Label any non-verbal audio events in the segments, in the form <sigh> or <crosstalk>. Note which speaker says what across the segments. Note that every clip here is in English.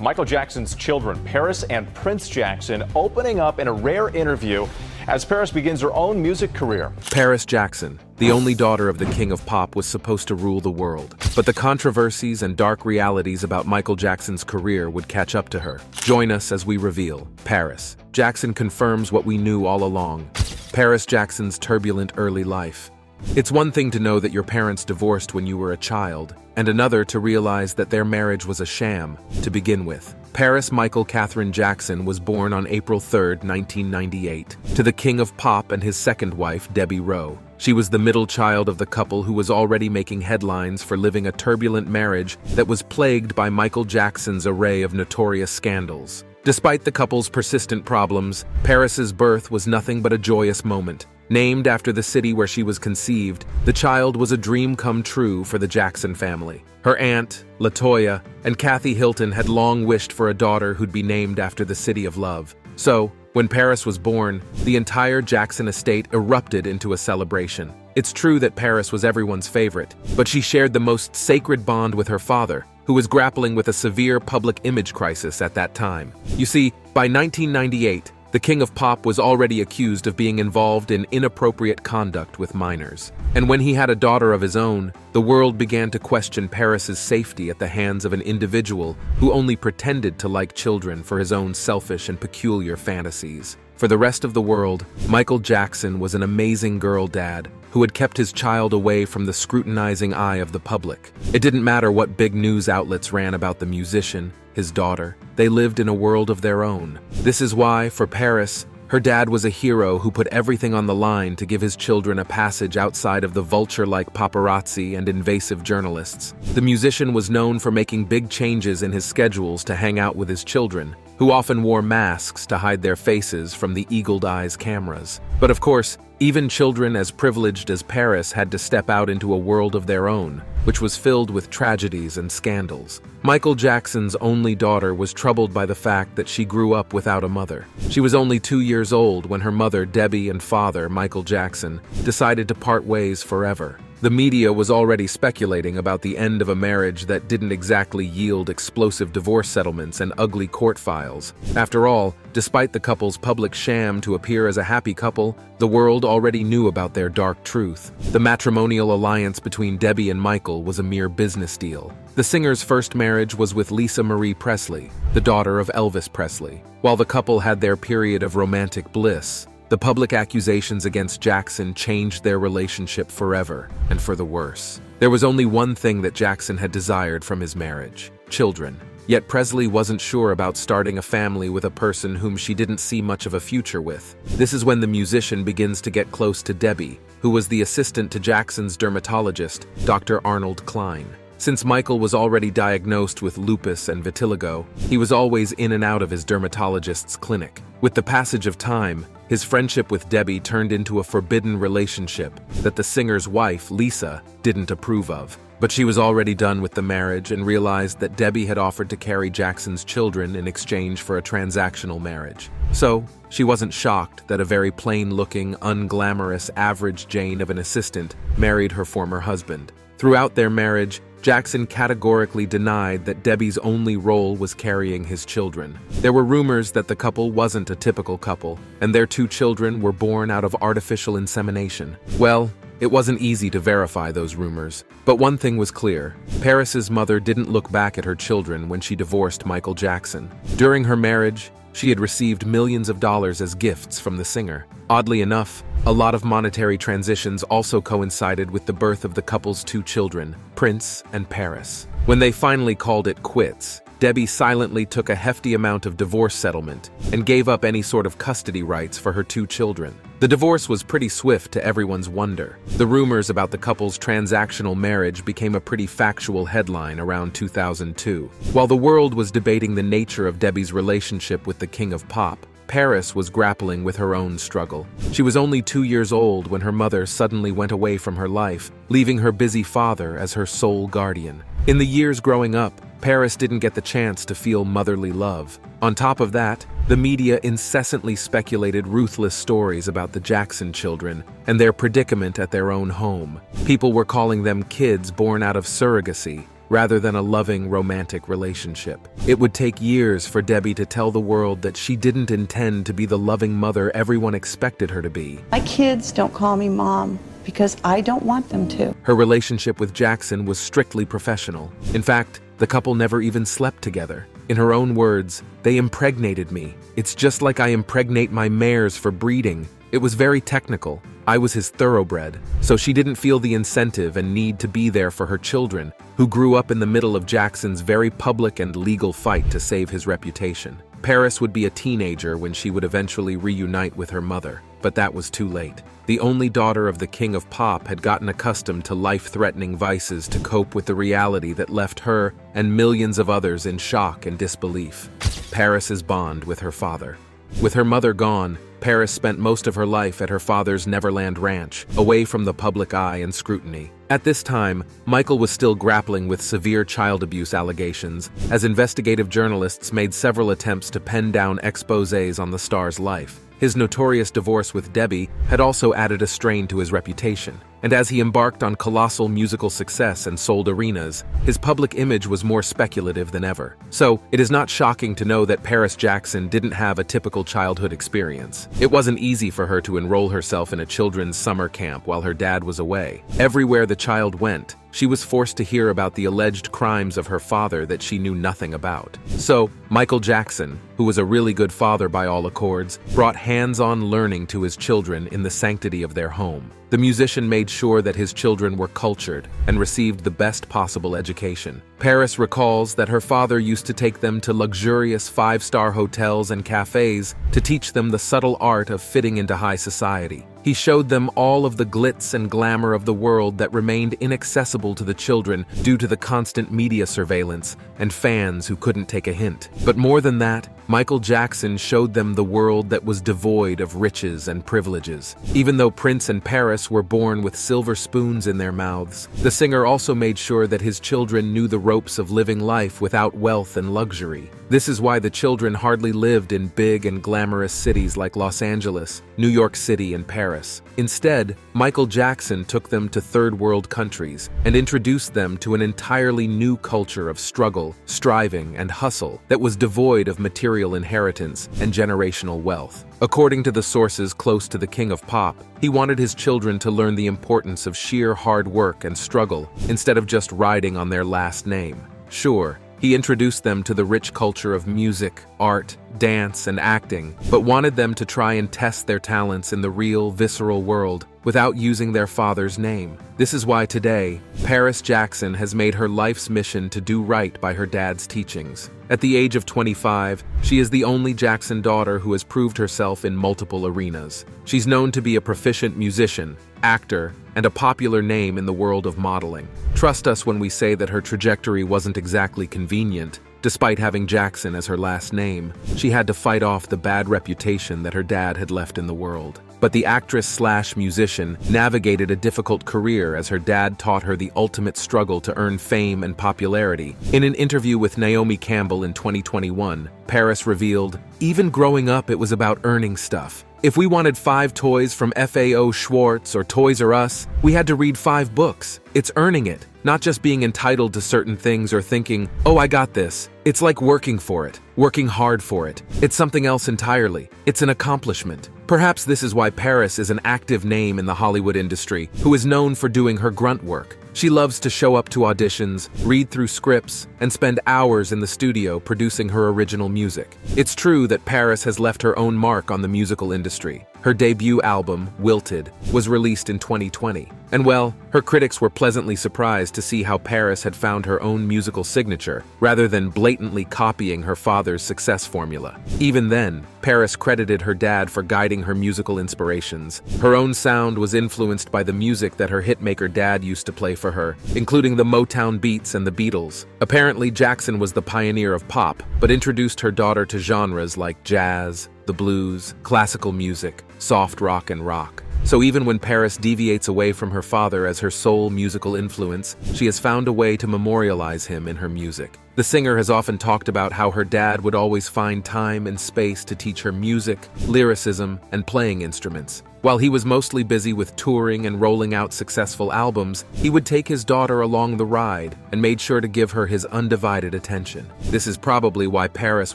Speaker 1: Michael Jackson's children, Paris and Prince Jackson, opening up in a rare interview as Paris begins her own music career.
Speaker 2: Paris Jackson, the only daughter of the king of pop, was supposed to rule the world. But the controversies and dark realities about Michael Jackson's career would catch up to her. Join us as we reveal Paris. Jackson confirms what we knew all along. Paris Jackson's turbulent early life. It's one thing to know that your parents divorced when you were a child, and another to realize that their marriage was a sham to begin with. Paris Michael Catherine Jackson was born on April 3, 1998, to the king of pop and his second wife, Debbie Rowe. She was the middle child of the couple who was already making headlines for living a turbulent marriage that was plagued by Michael Jackson's array of notorious scandals. Despite the couple's persistent problems, Paris's birth was nothing but a joyous moment. Named after the city where she was conceived, the child was a dream come true for the Jackson family. Her aunt, Latoya, and Kathy Hilton had long wished for a daughter who'd be named after the city of love. So, when Paris was born, the entire Jackson estate erupted into a celebration. It's true that Paris was everyone's favorite, but she shared the most sacred bond with her father, who was grappling with a severe public image crisis at that time. You see, by 1998, the King of Pop was already accused of being involved in inappropriate conduct with minors. And when he had a daughter of his own, the world began to question Paris's safety at the hands of an individual who only pretended to like children for his own selfish and peculiar fantasies. For the rest of the world, Michael Jackson was an amazing girl dad who had kept his child away from the scrutinizing eye of the public. It didn't matter what big news outlets ran about the musician, his daughter. They lived in a world of their own. This is why, for Paris, her dad was a hero who put everything on the line to give his children a passage outside of the vulture-like paparazzi and invasive journalists. The musician was known for making big changes in his schedules to hang out with his children, who often wore masks to hide their faces from the eagled eyes cameras. But of course, even children as privileged as Paris had to step out into a world of their own, which was filled with tragedies and scandals. Michael Jackson's only daughter was troubled by the fact that she grew up without a mother. She was only two years old when her mother, Debbie, and father, Michael Jackson, decided to part ways forever. The media was already speculating about the end of a marriage that didn't exactly yield explosive divorce settlements and ugly court files. After all, despite the couple's public sham to appear as a happy couple, the world already knew about their dark truth. The matrimonial alliance between Debbie and Michael was a mere business deal. The singer's first marriage was with Lisa Marie Presley, the daughter of Elvis Presley. While the couple had their period of romantic bliss, the public accusations against Jackson changed their relationship forever, and for the worse. There was only one thing that Jackson had desired from his marriage children. Yet Presley wasn't sure about starting a family with a person whom she didn't see much of a future with. This is when the musician begins to get close to Debbie, who was the assistant to Jackson's dermatologist, Dr. Arnold Klein. Since Michael was already diagnosed with lupus and vitiligo, he was always in and out of his dermatologist's clinic. With the passage of time, his friendship with Debbie turned into a forbidden relationship that the singer's wife, Lisa, didn't approve of. But she was already done with the marriage and realized that Debbie had offered to carry Jackson's children in exchange for a transactional marriage. So, she wasn't shocked that a very plain-looking, unglamorous, average Jane of an assistant married her former husband. Throughout their marriage, Jackson categorically denied that Debbie's only role was carrying his children. There were rumors that the couple wasn't a typical couple, and their two children were born out of artificial insemination. Well, it wasn't easy to verify those rumors, but one thing was clear. Paris's mother didn't look back at her children when she divorced Michael Jackson. During her marriage, she had received millions of dollars as gifts from the singer. Oddly enough, a lot of monetary transitions also coincided with the birth of the couple's two children, Prince and Paris. When they finally called it quits, Debbie silently took a hefty amount of divorce settlement and gave up any sort of custody rights for her two children. The divorce was pretty swift to everyone's wonder. The rumors about the couple's transactional marriage became a pretty factual headline around 2002. While the world was debating the nature of Debbie's relationship with the king of pop, Paris was grappling with her own struggle. She was only two years old when her mother suddenly went away from her life, leaving her busy father as her sole guardian. In the years growing up, Paris didn't get the chance to feel motherly love. On top of that, the media incessantly speculated ruthless stories about the Jackson children and their predicament at their own home. People were calling them kids born out of surrogacy, rather than a loving, romantic relationship. It would take years for Debbie to tell the world that she didn't intend to be the loving mother everyone expected her to be.
Speaker 3: My kids don't call me mom because I don't want them to.
Speaker 2: Her relationship with Jackson was strictly professional. In fact, the couple never even slept together. In her own words, they impregnated me. It's just like I impregnate my mares for breeding. It was very technical. I was his thoroughbred, so she didn't feel the incentive and need to be there for her children, who grew up in the middle of Jackson's very public and legal fight to save his reputation. Paris would be a teenager when she would eventually reunite with her mother, but that was too late. The only daughter of the king of pop had gotten accustomed to life-threatening vices to cope with the reality that left her and millions of others in shock and disbelief. Paris's bond with her father. With her mother gone, Paris spent most of her life at her father's Neverland Ranch, away from the public eye and scrutiny. At this time, Michael was still grappling with severe child abuse allegations, as investigative journalists made several attempts to pen down exposés on the star's life. His notorious divorce with Debbie had also added a strain to his reputation, and as he embarked on colossal musical success and sold arenas, his public image was more speculative than ever. So, it is not shocking to know that Paris Jackson didn't have a typical childhood experience. It wasn't easy for her to enroll herself in a children's summer camp while her dad was away. Everywhere the child went, she was forced to hear about the alleged crimes of her father that she knew nothing about. So, Michael Jackson, who was a really good father by all accords, brought hands-on learning to his children in the sanctity of their home. The musician made sure that his children were cultured and received the best possible education. Paris recalls that her father used to take them to luxurious five-star hotels and cafes to teach them the subtle art of fitting into high society. He showed them all of the glitz and glamour of the world that remained inaccessible to the children due to the constant media surveillance and fans who couldn't take a hint. But more than that, Michael Jackson showed them the world that was devoid of riches and privileges. Even though Prince and Paris were born with silver spoons in their mouths, the singer also made sure that his children knew the ropes of living life without wealth and luxury. This is why the children hardly lived in big and glamorous cities like Los Angeles, New York City, and Paris. Instead, Michael Jackson took them to third world countries and introduced them to an entirely new culture of struggle, striving, and hustle that was devoid of material inheritance and generational wealth. According to the sources close to the king of pop, he wanted his children to learn the importance of sheer hard work and struggle instead of just riding on their last name. Sure, he introduced them to the rich culture of music, art, dance, and acting, but wanted them to try and test their talents in the real, visceral world without using their father's name. This is why today, Paris Jackson has made her life's mission to do right by her dad's teachings. At the age of 25, she is the only Jackson daughter who has proved herself in multiple arenas. She's known to be a proficient musician, actor, and a popular name in the world of modeling. Trust us when we say that her trajectory wasn't exactly convenient. Despite having Jackson as her last name, she had to fight off the bad reputation that her dad had left in the world. But the actress slash musician navigated a difficult career as her dad taught her the ultimate struggle to earn fame and popularity. In an interview with Naomi Campbell in 2021, Paris revealed, Even growing up, it was about earning stuff. If we wanted five toys from FAO Schwarz or Toys R Us, we had to read five books. It's earning it, not just being entitled to certain things or thinking, oh, I got this. It's like working for it, working hard for it. It's something else entirely. It's an accomplishment. Perhaps this is why Paris is an active name in the Hollywood industry, who is known for doing her grunt work. She loves to show up to auditions, read through scripts, and spend hours in the studio producing her original music. It's true that Paris has left her own mark on the musical industry. Her debut album, Wilted, was released in 2020. And well, her critics were pleasantly surprised to see how Paris had found her own musical signature, rather than blatantly copying her father's success formula. Even then, Paris credited her dad for guiding her musical inspirations. Her own sound was influenced by the music that her hitmaker dad used to play for her, including the Motown beats and the Beatles. Apparently, Jackson was the pioneer of pop, but introduced her daughter to genres like jazz, the blues, classical music, soft rock, and rock. So even when Paris deviates away from her father as her sole musical influence, she has found a way to memorialize him in her music. The singer has often talked about how her dad would always find time and space to teach her music, lyricism, and playing instruments. While he was mostly busy with touring and rolling out successful albums, he would take his daughter along the ride and made sure to give her his undivided attention. This is probably why Paris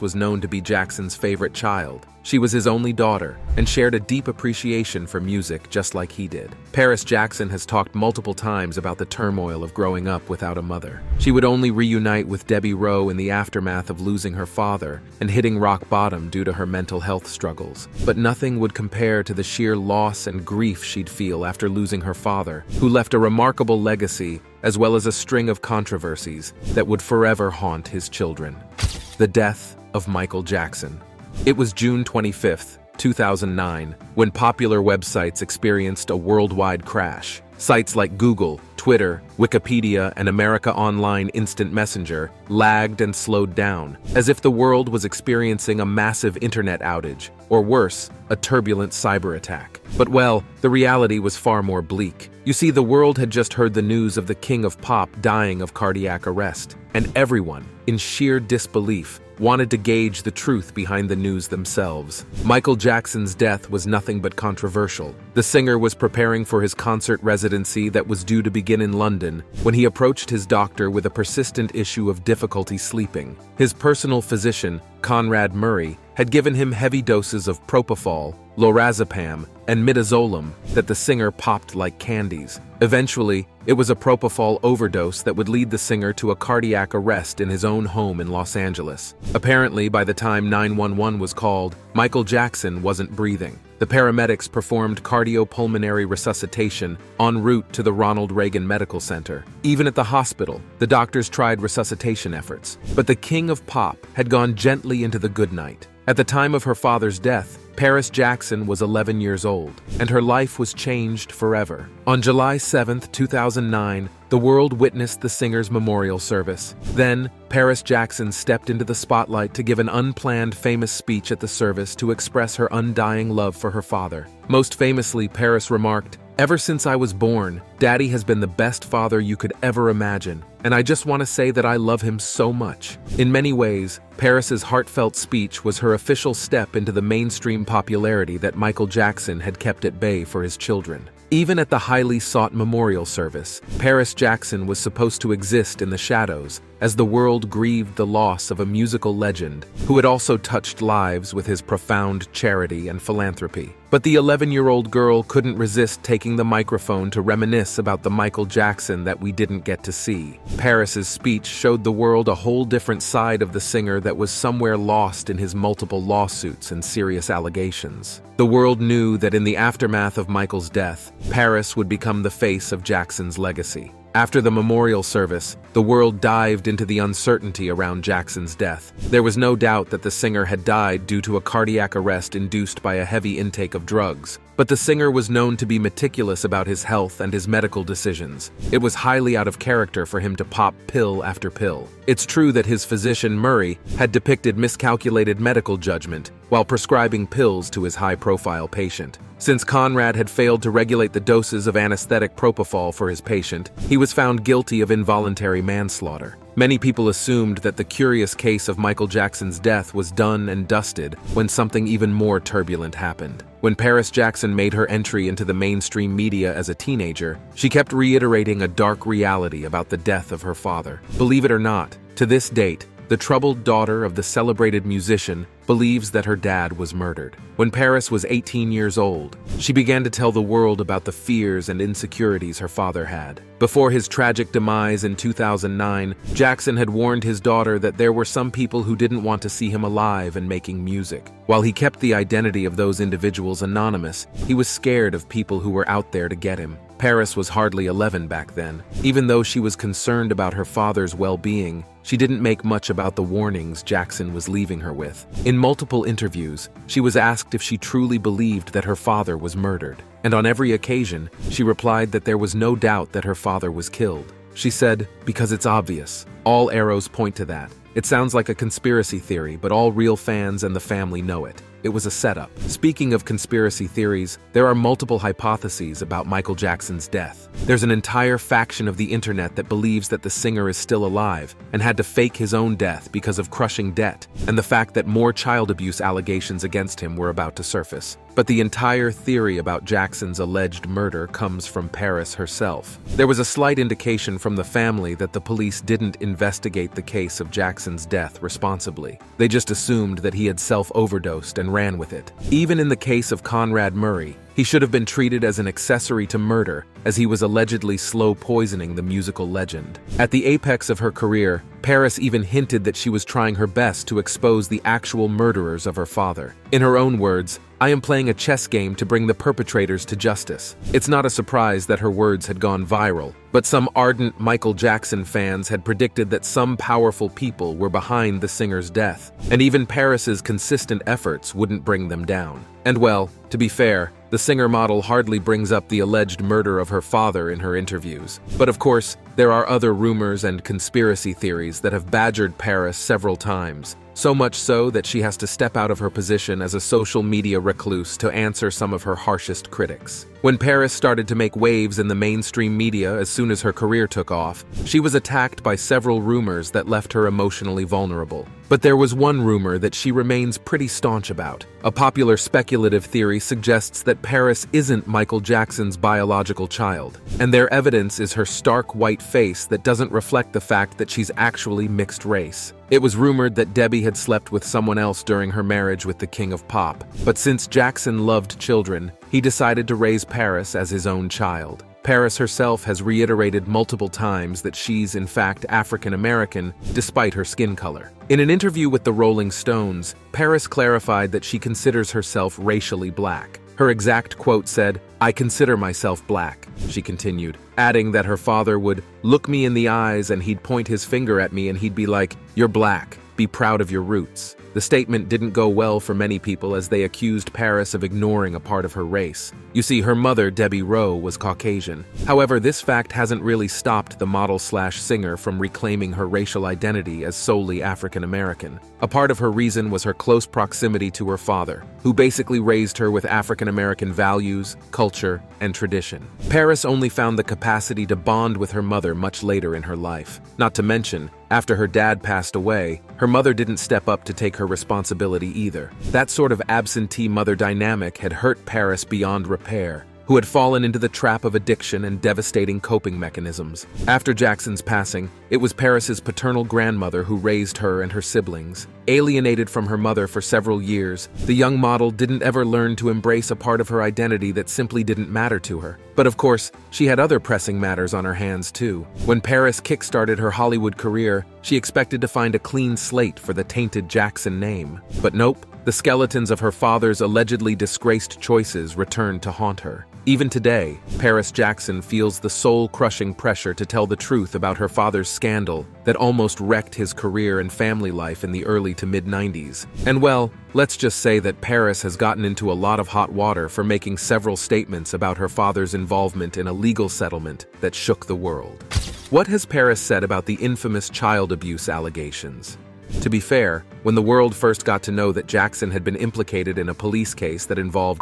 Speaker 2: was known to be Jackson's favorite child. She was his only daughter and shared a deep appreciation for music just like he did. Paris Jackson has talked multiple times about the turmoil of growing up without a mother. She would only reunite with Debbie Rowe in the aftermath of losing her father and hitting rock bottom due to her mental health struggles. But nothing would compare to the sheer loss and grief she'd feel after losing her father, who left a remarkable legacy as well as a string of controversies that would forever haunt his children. The death of Michael Jackson. It was June 25, 2009, when popular websites experienced a worldwide crash. Sites like Google, Twitter, Wikipedia, and America Online Instant Messenger lagged and slowed down, as if the world was experiencing a massive internet outage, or worse, a turbulent cyber attack. But well, the reality was far more bleak. You see, the world had just heard the news of the king of pop dying of cardiac arrest, and everyone, in sheer disbelief, wanted to gauge the truth behind the news themselves. Michael Jackson's death was nothing but controversial. The singer was preparing for his concert residency that was due to begin in London when he approached his doctor with a persistent issue of difficulty sleeping. His personal physician, Conrad Murray, had given him heavy doses of propofol, lorazepam, and midazolam that the singer popped like candies. Eventually, it was a propofol overdose that would lead the singer to a cardiac arrest in his own home in Los Angeles. Apparently, by the time 911 was called, Michael Jackson wasn't breathing. The paramedics performed cardiopulmonary resuscitation en route to the Ronald Reagan Medical Center. Even at the hospital, the doctors tried resuscitation efforts. But the king of pop had gone gently into the good night. At the time of her father's death, Paris Jackson was 11 years old, and her life was changed forever. On July 7, 2009, the world witnessed the singer's memorial service. Then, Paris Jackson stepped into the spotlight to give an unplanned famous speech at the service to express her undying love for her father. Most famously, Paris remarked, Ever since I was born, Daddy has been the best father you could ever imagine, and I just want to say that I love him so much. In many ways, Paris's heartfelt speech was her official step into the mainstream popularity that Michael Jackson had kept at bay for his children. Even at the highly sought memorial service, Paris Jackson was supposed to exist in the shadows as the world grieved the loss of a musical legend who had also touched lives with his profound charity and philanthropy. But the 11-year-old girl couldn't resist taking the microphone to reminisce about the Michael Jackson that we didn't get to see. Paris's speech showed the world a whole different side of the singer that was somewhere lost in his multiple lawsuits and serious allegations. The world knew that in the aftermath of Michael's death, Paris would become the face of Jackson's legacy. After the memorial service, the world dived into the uncertainty around Jackson's death. There was no doubt that the singer had died due to a cardiac arrest induced by a heavy intake of drugs. But the singer was known to be meticulous about his health and his medical decisions. It was highly out of character for him to pop pill after pill. It's true that his physician, Murray, had depicted miscalculated medical judgment while prescribing pills to his high-profile patient. Since Conrad had failed to regulate the doses of anesthetic propofol for his patient, he was found guilty of involuntary manslaughter. Many people assumed that the curious case of Michael Jackson's death was done and dusted when something even more turbulent happened. When Paris Jackson made her entry into the mainstream media as a teenager, she kept reiterating a dark reality about the death of her father. Believe it or not, to this date, the troubled daughter of the celebrated musician believes that her dad was murdered. When Paris was 18 years old, she began to tell the world about the fears and insecurities her father had. Before his tragic demise in 2009, Jackson had warned his daughter that there were some people who didn't want to see him alive and making music. While he kept the identity of those individuals anonymous, he was scared of people who were out there to get him. Paris was hardly 11 back then. Even though she was concerned about her father's well-being, she didn't make much about the warnings Jackson was leaving her with. In multiple interviews, she was asked if she truly believed that her father was murdered, and on every occasion, she replied that there was no doubt that her father was killed. She said, because it's obvious. All arrows point to that. It sounds like a conspiracy theory, but all real fans and the family know it. It was a setup. Speaking of conspiracy theories, there are multiple hypotheses about Michael Jackson's death. There's an entire faction of the internet that believes that the singer is still alive and had to fake his own death because of crushing debt and the fact that more child abuse allegations against him were about to surface. But the entire theory about Jackson's alleged murder comes from Paris herself. There was a slight indication from the family that the police didn't investigate the case of Jackson's death responsibly. They just assumed that he had self-overdosed and ran with it. Even in the case of Conrad Murray, he should have been treated as an accessory to murder, as he was allegedly slow poisoning the musical legend. At the apex of her career, Paris even hinted that she was trying her best to expose the actual murderers of her father. In her own words, I am playing a chess game to bring the perpetrators to justice. It's not a surprise that her words had gone viral, but some ardent Michael Jackson fans had predicted that some powerful people were behind the singer's death, and even Paris's consistent efforts wouldn't bring them down. And well, to be fair, the singer model hardly brings up the alleged murder of her father in her interviews. But of course, there are other rumors and conspiracy theories that have badgered Paris several times, so much so that she has to step out of her position as a social media recluse to answer some of her harshest critics. When Paris started to make waves in the mainstream media as soon as her career took off, she was attacked by several rumors that left her emotionally vulnerable. But there was one rumor that she remains pretty staunch about. A popular speculative theory suggests that Paris isn't Michael Jackson's biological child, and their evidence is her stark white face that doesn't reflect the fact that she's actually mixed race. It was rumored that Debbie had slept with someone else during her marriage with the King of Pop, but since Jackson loved children, he decided to raise Paris as his own child. Paris herself has reiterated multiple times that she's in fact African American, despite her skin color. In an interview with the Rolling Stones, Paris clarified that she considers herself racially black. Her exact quote said, I consider myself black, she continued, adding that her father would look me in the eyes and he'd point his finger at me and he'd be like, You're black, be proud of your roots. The statement didn't go well for many people as they accused Paris of ignoring a part of her race. You see, her mother, Debbie Rowe, was Caucasian. However, this fact hasn't really stopped the model-slash-singer from reclaiming her racial identity as solely African American. A part of her reason was her close proximity to her father, who basically raised her with African American values, culture, and tradition. Paris only found the capacity to bond with her mother much later in her life. Not to mention, after her dad passed away, her mother didn't step up to take her responsibility either. That sort of absentee mother dynamic had hurt Paris beyond repair, who had fallen into the trap of addiction and devastating coping mechanisms. After Jackson's passing, it was Paris's paternal grandmother who raised her and her siblings. Alienated from her mother for several years, the young model didn't ever learn to embrace a part of her identity that simply didn't matter to her. But of course, she had other pressing matters on her hands too. When Paris kickstarted her Hollywood career, she expected to find a clean slate for the tainted Jackson name. But nope, the skeletons of her father's allegedly disgraced choices returned to haunt her. Even today, Paris Jackson feels the soul-crushing pressure to tell the truth about her father's scandal that almost wrecked his career and family life in the early to mid-90s. And well, let's just say that Paris has gotten into a lot of hot water for making several statements about her father's involvement in a legal settlement that shook the world. What has Paris said about the infamous child abuse allegations? To be fair, when the world first got to know that Jackson had been implicated in a police case that involved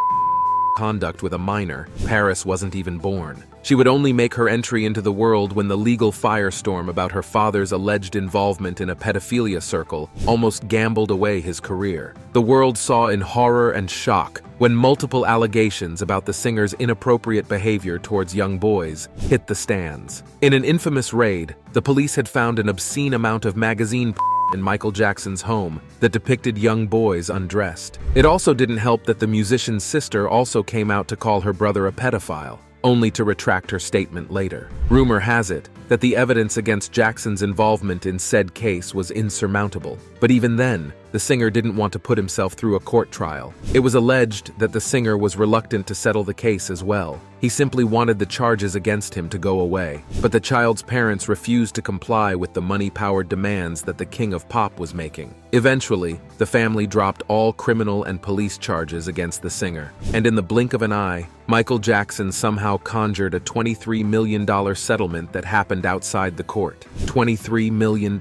Speaker 2: conduct with a minor, Paris wasn't even born. She would only make her entry into the world when the legal firestorm about her father's alleged involvement in a pedophilia circle almost gambled away his career. The world saw in horror and shock when multiple allegations about the singer's inappropriate behavior towards young boys hit the stands. In an infamous raid, the police had found an obscene amount of magazine in Michael Jackson's home that depicted young boys undressed. It also didn't help that the musician's sister also came out to call her brother a pedophile, only to retract her statement later. Rumor has it that the evidence against Jackson's involvement in said case was insurmountable, but even then, the singer didn't want to put himself through a court trial. It was alleged that the singer was reluctant to settle the case as well. He simply wanted the charges against him to go away, but the child's parents refused to comply with the money-powered demands that the king of pop was making. Eventually, the family dropped all criminal and police charges against the singer, and in the blink of an eye, Michael Jackson somehow conjured a $23 million settlement that happened outside the court. $23 million.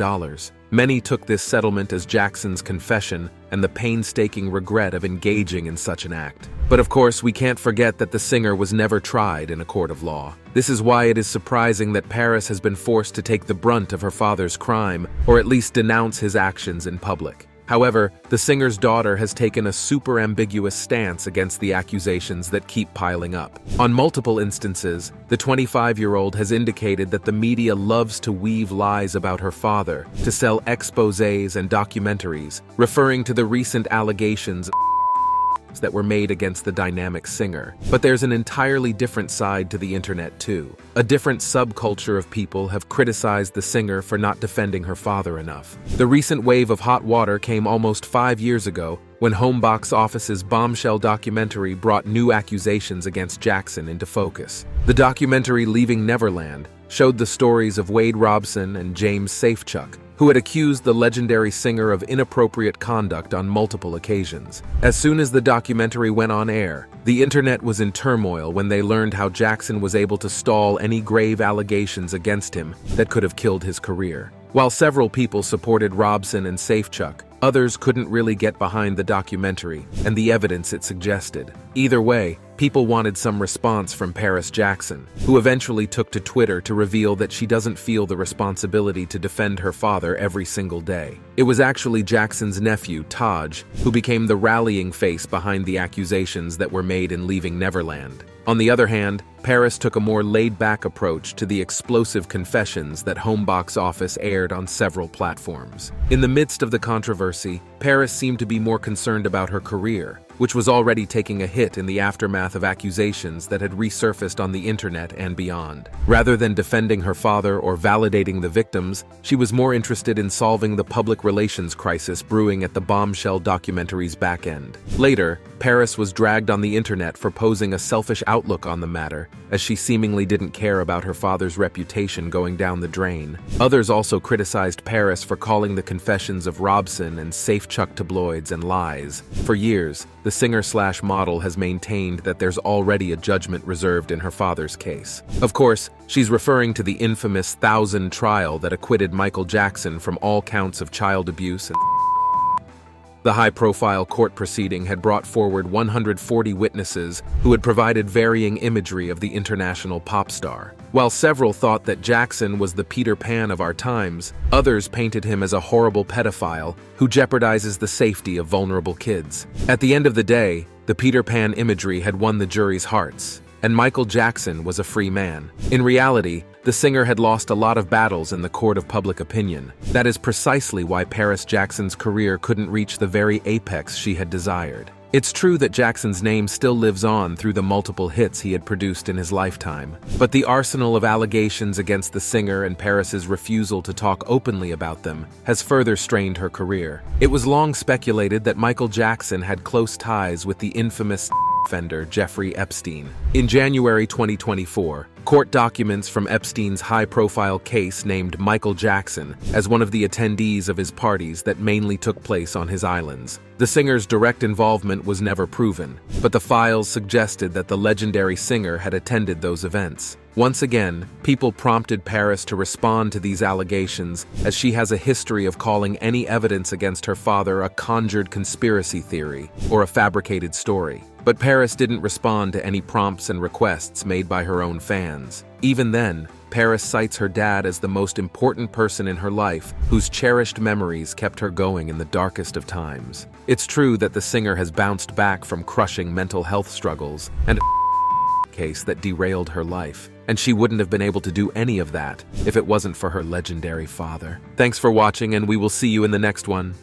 Speaker 2: Many took this settlement as Jackson's confession and the painstaking regret of engaging in such an act. But of course, we can't forget that the singer was never tried in a court of law. This is why it is surprising that Paris has been forced to take the brunt of her father's crime, or at least denounce his actions in public. However, the singer's daughter has taken a super ambiguous stance against the accusations that keep piling up. On multiple instances, the 25-year-old has indicated that the media loves to weave lies about her father to sell exposés and documentaries, referring to the recent allegations that were made against the dynamic singer. But there's an entirely different side to the internet too. A different subculture of people have criticized the singer for not defending her father enough. The recent wave of hot water came almost five years ago when Home Box Office's bombshell documentary brought new accusations against Jackson into focus. The documentary Leaving Neverland showed the stories of Wade Robson and James Safechuck, who had accused the legendary singer of inappropriate conduct on multiple occasions. As soon as the documentary went on air, the internet was in turmoil when they learned how Jackson was able to stall any grave allegations against him that could have killed his career. While several people supported Robson and Safechuck, others couldn't really get behind the documentary and the evidence it suggested. Either way, people wanted some response from Paris Jackson, who eventually took to Twitter to reveal that she doesn't feel the responsibility to defend her father every single day. It was actually Jackson's nephew, Taj, who became the rallying face behind the accusations that were made in Leaving Neverland. On the other hand, Paris took a more laid-back approach to the explosive confessions that Home Box Office aired on several platforms. In the midst of the controversy, Paris seemed to be more concerned about her career, which was already taking a hit in the aftermath of accusations that had resurfaced on the internet and beyond. Rather than defending her father or validating the victims, she was more interested in solving the public relations crisis brewing at the bombshell documentary's back end. Later, Paris was dragged on the internet for posing a selfish outlook on the matter, as she seemingly didn't care about her father's reputation going down the drain. Others also criticized Paris for calling the confessions of Robson and Safechuck tabloids and lies. For years, the singer-slash-model has maintained that there's already a judgment reserved in her father's case. Of course, she's referring to the infamous Thousand trial that acquitted Michael Jackson from all counts of child abuse and the high-profile court proceeding had brought forward 140 witnesses who had provided varying imagery of the international pop star. While several thought that Jackson was the Peter Pan of our times, others painted him as a horrible pedophile who jeopardizes the safety of vulnerable kids. At the end of the day, the Peter Pan imagery had won the jury's hearts, and Michael Jackson was a free man. In reality, the singer had lost a lot of battles in the court of public opinion. That is precisely why Paris Jackson's career couldn't reach the very apex she had desired. It's true that Jackson's name still lives on through the multiple hits he had produced in his lifetime, but the arsenal of allegations against the singer and Paris's refusal to talk openly about them has further strained her career. It was long speculated that Michael Jackson had close ties with the infamous offender Jeffrey Epstein. In January 2024, court documents from Epstein's high-profile case named Michael Jackson as one of the attendees of his parties that mainly took place on his islands. The singer's direct involvement was never proven, but the files suggested that the legendary singer had attended those events. Once again, people prompted Paris to respond to these allegations as she has a history of calling any evidence against her father a conjured conspiracy theory or a fabricated story. But Paris didn't respond to any prompts and requests made by her own fans. Even then, Paris cites her dad as the most important person in her life, whose cherished memories kept her going in the darkest of times. It's true that the singer has bounced back from crushing mental health struggles and a <laughs> case that derailed her life, and she wouldn't have been able to do any of that if it wasn't for her legendary father. Thanks for watching, and we will see you in the next one.